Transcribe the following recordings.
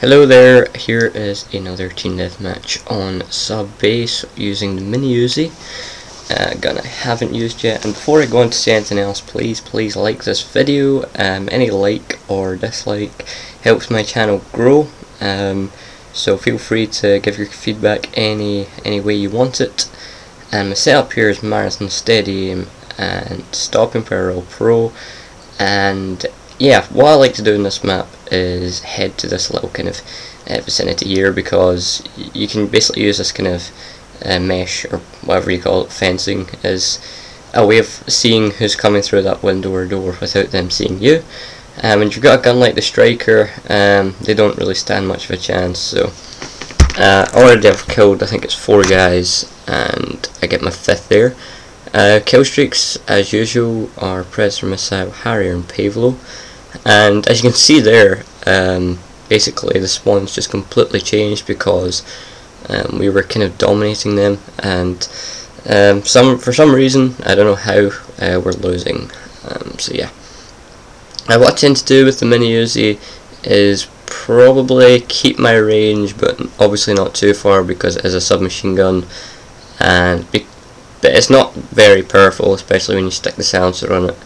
Hello there, here is another team deathmatch on sub base using the mini Uzi. Uh, gun I haven't used yet, and before I go on to say anything else, please, please like this video. Um, any like or dislike helps my channel grow. Um, so feel free to give your feedback any any way you want it. And um, my setup here is Marathon Steady and Stopping Power Pro, and yeah, what I like to do in this map is head to this little kind of uh, vicinity here because you can basically use this kind of uh, mesh or whatever you call it, fencing, as a way of seeing who's coming through that window or door without them seeing you. Um, and you've got a gun like the Striker, um, they don't really stand much of a chance, so uh, already I've killed I think it's four guys and I get my fifth there. Uh, kill streaks as usual are Predator Missile, Harrier and Pave Low. And as you can see there, um, basically the spawns just completely changed because um, we were kind of dominating them and um, some for some reason, I don't know how, uh, we're losing. Um, so yeah. Uh, what I tend to do with the mini Uzi is probably keep my range but obviously not too far because it is a submachine gun and but it's not very powerful especially when you stick the silencer on it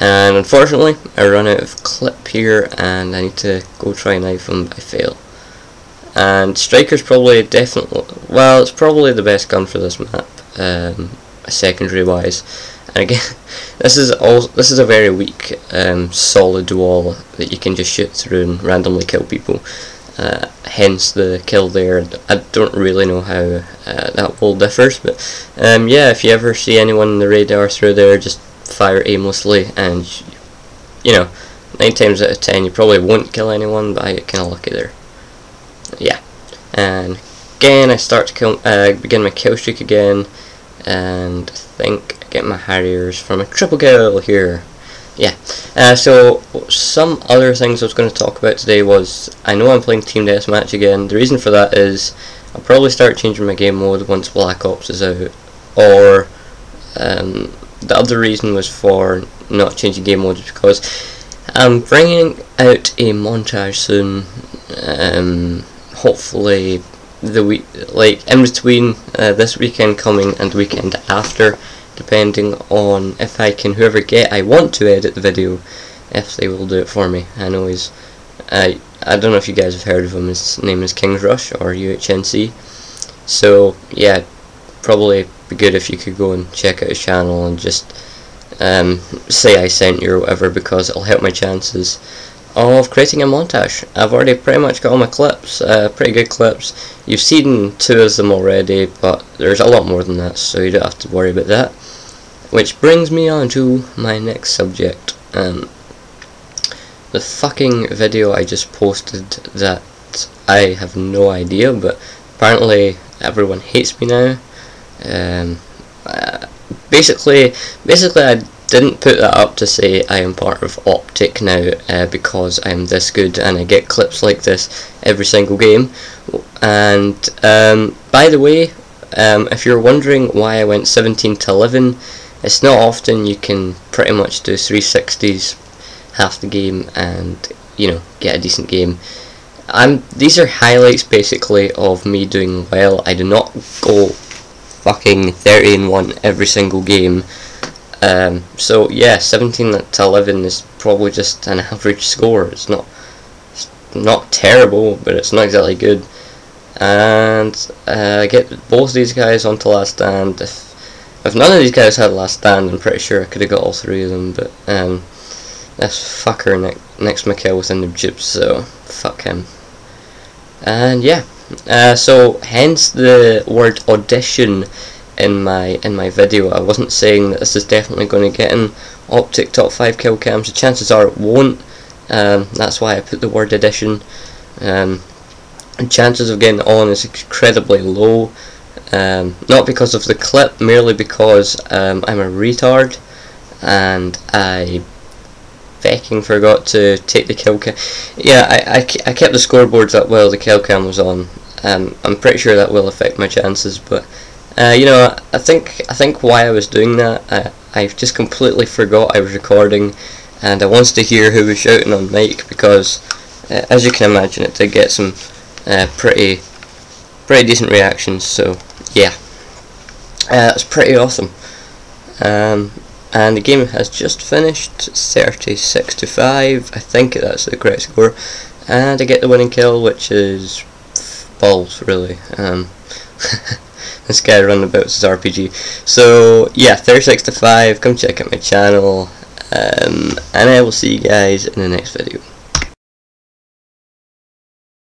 and unfortunately I run out of clip here and I need to go try knife him but I fail. And Striker's probably definitely well it's probably the best gun for this map um, secondary wise and again this is all this is a very weak um, solid wall that you can just shoot through and randomly kill people. Uh, hence the kill there. I don't really know how uh, that wall differs but um, yeah if you ever see anyone in the radar through there just fire aimlessly and you know 9 times out of 10 you probably won't kill anyone but I get kinda lucky there. Yeah. And again I start to kill, uh, begin my kill streak again and I think I get my Harriers from a triple kill here. Yeah. Uh, so some other things I was going to talk about today was I know I'm playing Team Deathmatch again. The reason for that is I'll probably start changing my game mode once Black Ops is out or um, the other reason was for not changing game modes because I'm bringing out a montage soon. Um, hopefully, the week like in between uh, this weekend coming and the weekend after, depending on if I can whoever get I want to edit the video, if they will do it for me. I know he's. I I don't know if you guys have heard of him. His name is King's Rush or UHNC. So yeah, probably be good if you could go and check out his channel and just um, say I sent you or whatever because it'll help my chances of creating a montage. I've already pretty much got all my clips, uh, pretty good clips. You've seen two of them already, but there's a lot more than that, so you don't have to worry about that. Which brings me on to my next subject. Um, the fucking video I just posted that I have no idea, but apparently everyone hates me now. Um, uh, basically, basically, I didn't put that up to say I am part of Optic now uh, because I'm this good and I get clips like this every single game. And um, by the way, um, if you're wondering why I went 17 to 11, it's not often you can pretty much do 360s half the game and you know get a decent game. I'm these are highlights basically of me doing well. I do not go fucking 30 and 1 every single game. Um, so yeah, 17 to 11 is probably just an average score. It's not it's not terrible, but it's not exactly good. And uh, get both these guys onto last stand. If if none of these guys had last stand, I'm pretty sure I could have got all three of them. But um, this fucker next next McKell within the gyps, so fuck him. And yeah. Uh, so hence the word audition in my in my video. I wasn't saying that this is definitely going to get in Optic top 5 kill cams. The chances are it won't. Um, that's why I put the word audition. Um, chances of getting on is incredibly low. Um, not because of the clip, merely because um, I'm a retard and I fucking forgot to take the kill cam. Yeah, I, I, I kept the scoreboards up while the kill cam was on. Um, I'm pretty sure that will affect my chances, but uh, you know, I think I think why I was doing that, I, I just completely forgot I was recording, and I wanted to hear who was shouting on mic because uh, as you can imagine it did get some uh, pretty pretty decent reactions so yeah. Uh, it's pretty awesome. Um, and the game has just finished 36 to 5 I think that's the correct score and I get the winning kill which is balls really. Um, this guy running about his RPG so yeah 36 to 5 come check out my channel. Um, and I will see you guys in the next video